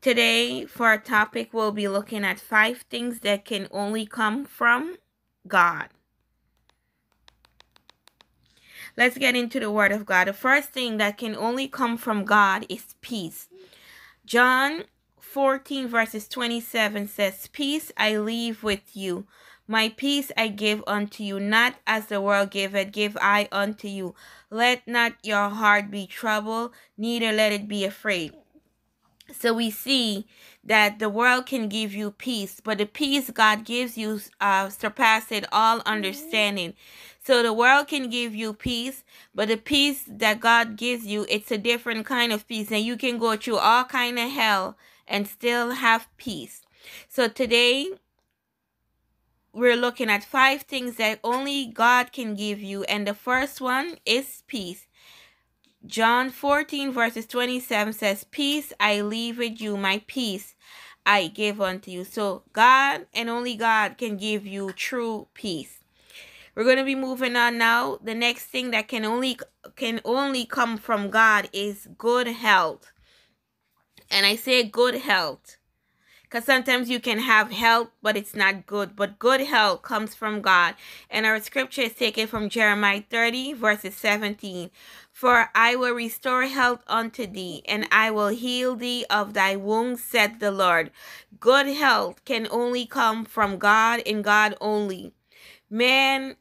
Today, for our topic, we'll be looking at five things that can only come from God. Let's get into the Word of God. The first thing that can only come from God is peace. John 14, verses 27 says, Peace I leave with you. My peace I give unto you, not as the world giveth, give I unto you. Let not your heart be troubled, neither let it be afraid. So we see that the world can give you peace, but the peace God gives you uh, surpasses all understanding. So the world can give you peace, but the peace that God gives you, it's a different kind of peace, and you can go through all kind of hell and still have peace. So today we're looking at five things that only God can give you, and the first one is peace. John 14, verses 27 says, Peace I leave with you, my peace I give unto you. So, God and only God can give you true peace. We're going to be moving on now. The next thing that can only can only come from God is good health. And I say good health because sometimes you can have health, but it's not good. But good health comes from God. And our scripture is taken from Jeremiah 30, verses 17. For I will restore health unto thee, and I will heal thee of thy wounds, said the Lord. Good health can only come from God and God only. Man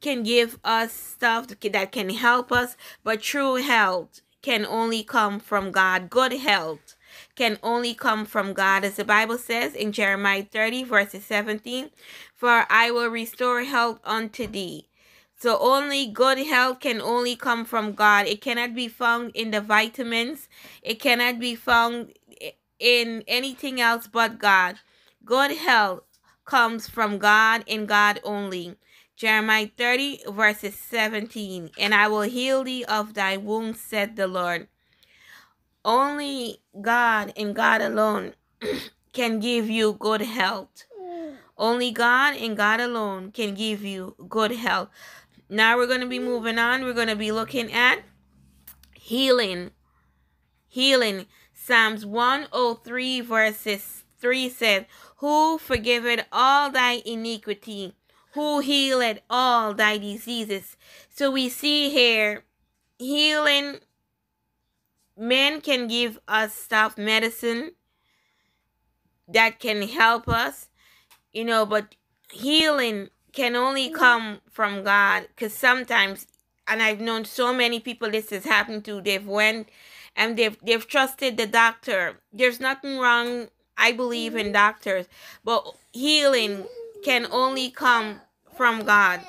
can give us stuff that can help us, but true health can only come from God. Good health can only come from God. As the Bible says in Jeremiah 30, verses 17, For I will restore health unto thee. So only good health can only come from God. It cannot be found in the vitamins. It cannot be found in anything else but God. Good health comes from God and God only. Jeremiah 30, verses 17. And I will heal thee of thy wounds, said the Lord. Only God and God alone can give you good health. Only God and God alone can give you good health. Now we're going to be moving on. We're going to be looking at healing. Healing. Psalms 103 verses 3 said, Who forgiveth all thy iniquity, who healeth all thy diseases. So we see here healing men can give us stuff medicine that can help us you know but healing can only mm-hmm. come from god because sometimes and i've known so many people this has happened to they've went and they've they've trusted the doctor there's nothing wrong i believe in mm-hmm. doctors but healing can only come from god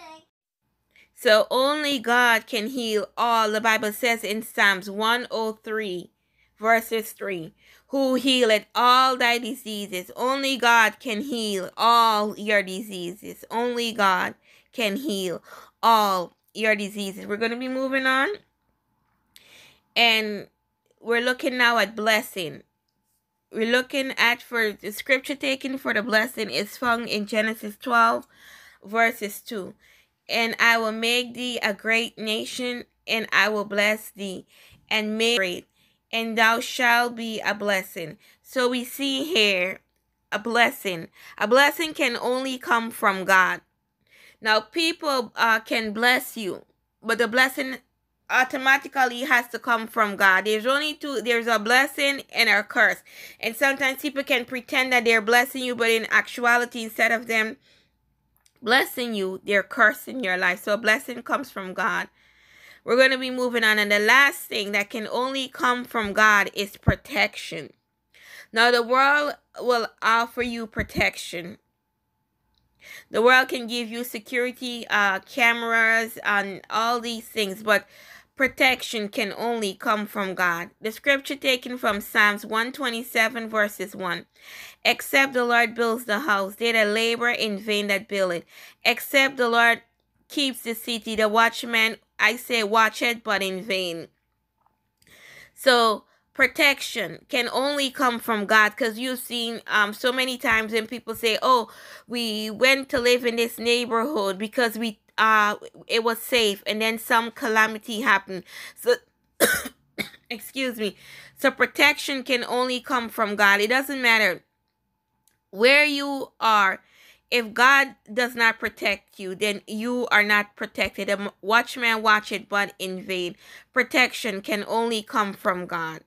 so only God can heal all. The Bible says in Psalms 103, verses 3, who healeth all thy diseases. Only God can heal all your diseases. Only God can heal all your diseases. We're going to be moving on. And we're looking now at blessing. We're looking at for the scripture taken for the blessing is found in Genesis 12, verses 2 and I will make thee a great nation, and I will bless thee, and make great, and thou shalt be a blessing. So we see here a blessing. A blessing can only come from God. Now, people uh, can bless you, but the blessing automatically has to come from God. There's only two there's a blessing and a curse. And sometimes people can pretend that they're blessing you, but in actuality, instead of them blessing you, they're cursing your life. So a blessing comes from God. We're going to be moving on. And the last thing that can only come from God is protection. Now, the world will offer you protection. The world can give you security, uh, cameras, and all these things, but protection can only come from God. The scripture taken from Psalms 127, verses 1. Except the Lord builds the house, they that labor in vain that build it. Except the Lord keeps the city, the watchman, I say, watch it, but in vain. So, protection can only come from God because you've seen um so many times when people say, "Oh, we went to live in this neighborhood because we uh it was safe and then some calamity happened." So excuse me. So protection can only come from God. It doesn't matter where you are. If God does not protect you, then you are not protected. A watchman watch it, but in vain. Protection can only come from God.